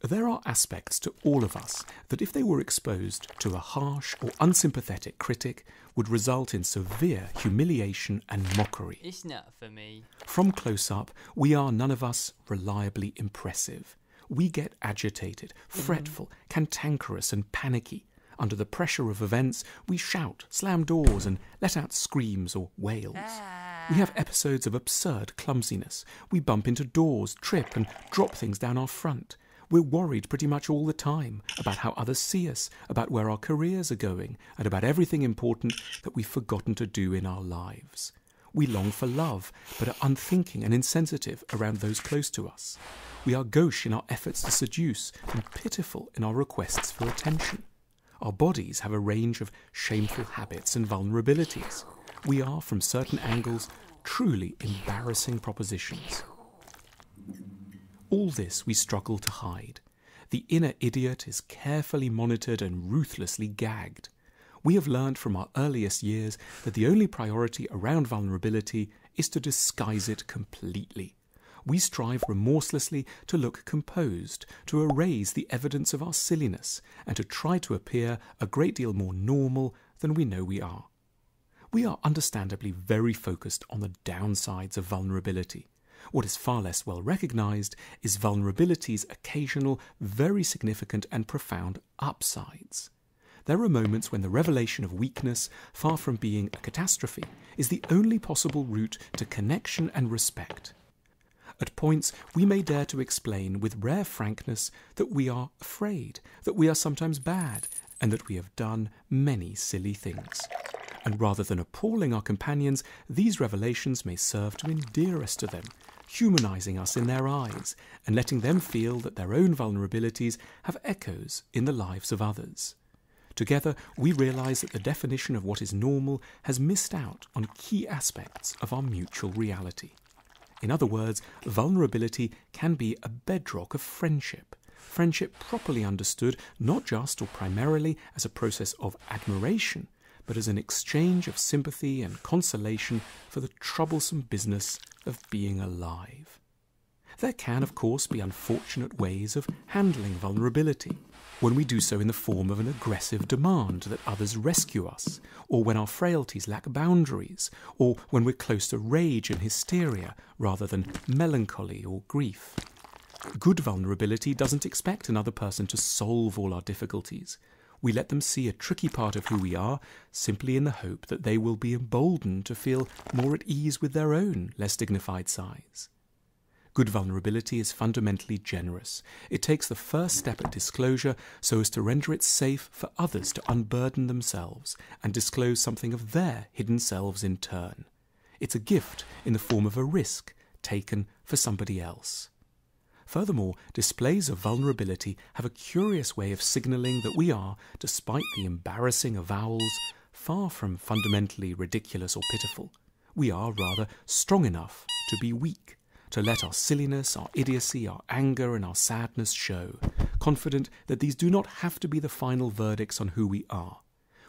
There are aspects to all of us that, if they were exposed to a harsh or unsympathetic critic, would result in severe humiliation and mockery. It's not for me. From close up, we are none of us reliably impressive. We get agitated, fretful, cantankerous, and panicky. Under the pressure of events, we shout, slam doors, and let out screams or wails. We have episodes of absurd clumsiness. We bump into doors, trip, and drop things down our front. We're worried pretty much all the time about how others see us, about where our careers are going, and about everything important that we've forgotten to do in our lives. We long for love, but are unthinking and insensitive around those close to us. We are gauche in our efforts to seduce and pitiful in our requests for attention. Our bodies have a range of shameful habits and vulnerabilities. We are, from certain angles, truly embarrassing propositions. All this we struggle to hide. The inner idiot is carefully monitored and ruthlessly gagged. We have learned from our earliest years that the only priority around vulnerability is to disguise it completely. We strive remorselessly to look composed, to erase the evidence of our silliness, and to try to appear a great deal more normal than we know we are. We are understandably very focused on the downsides of vulnerability. What is far less well recognized is vulnerability's occasional, very significant, and profound upsides. There are moments when the revelation of weakness, far from being a catastrophe, is the only possible route to connection and respect. At points, we may dare to explain with rare frankness that we are afraid, that we are sometimes bad, and that we have done many silly things. And rather than appalling our companions, these revelations may serve to endear us to them, humanizing us in their eyes and letting them feel that their own vulnerabilities have echoes in the lives of others. Together, we realize that the definition of what is normal has missed out on key aspects of our mutual reality. In other words, vulnerability can be a bedrock of friendship. Friendship properly understood not just or primarily as a process of admiration, but as an exchange of sympathy and consolation for the troublesome business of being alive. There can, of course, be unfortunate ways of handling vulnerability. When we do so in the form of an aggressive demand that others rescue us, or when our frailties lack boundaries, or when we're close to rage and hysteria rather than melancholy or grief. Good vulnerability doesn't expect another person to solve all our difficulties. We let them see a tricky part of who we are, simply in the hope that they will be emboldened to feel more at ease with their own less dignified sides. Good vulnerability is fundamentally generous. It takes the first step at disclosure so as to render it safe for others to unburden themselves and disclose something of their hidden selves in turn. It's a gift in the form of a risk taken for somebody else. Furthermore, displays of vulnerability have a curious way of signaling that we are, despite the embarrassing avowals, far from fundamentally ridiculous or pitiful. We are rather strong enough to be weak, to let our silliness, our idiocy, our anger, and our sadness show, confident that these do not have to be the final verdicts on who we are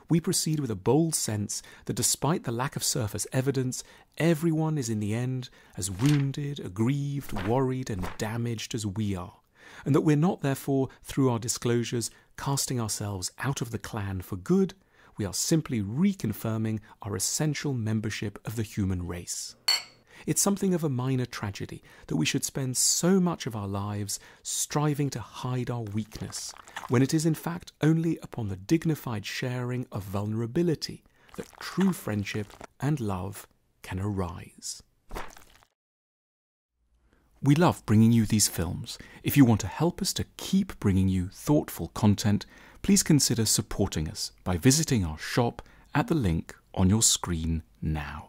we proceed with a bold sense that despite the lack of surface evidence, everyone is in the end as wounded, aggrieved, worried, and damaged as we are, and that we're not, therefore, through our disclosures, casting ourselves out of the clan for good, we are simply reconfirming our essential membership of the human race. It's something of a minor tragedy that we should spend so much of our lives striving to hide our weakness, when it is in fact only upon the dignified sharing of vulnerability that true friendship and love can arise. We love bringing you these films. If you want to help us to keep bringing you thoughtful content, please consider supporting us by visiting our shop at the link on your screen now.